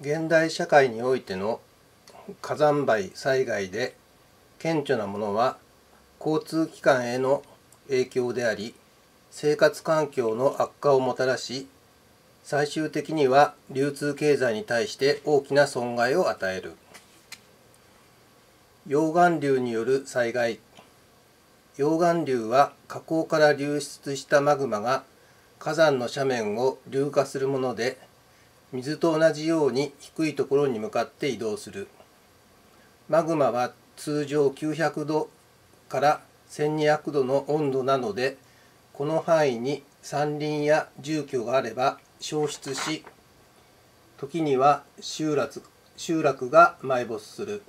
現代社会においての火山灰災害で顕著なものは交通機関への影響であり生活環境の悪化をもたらし最終的には流通経済に対して大きな損害を与える。溶岩流による災害。溶岩流は火口から流出したマグマが火山の斜面を流下するもので水と同じように低いところに向かって移動する。マグマは通常900度から1200度の温度なのでこの範囲に山林や住居があれば消失し時には集落集落が埋没する。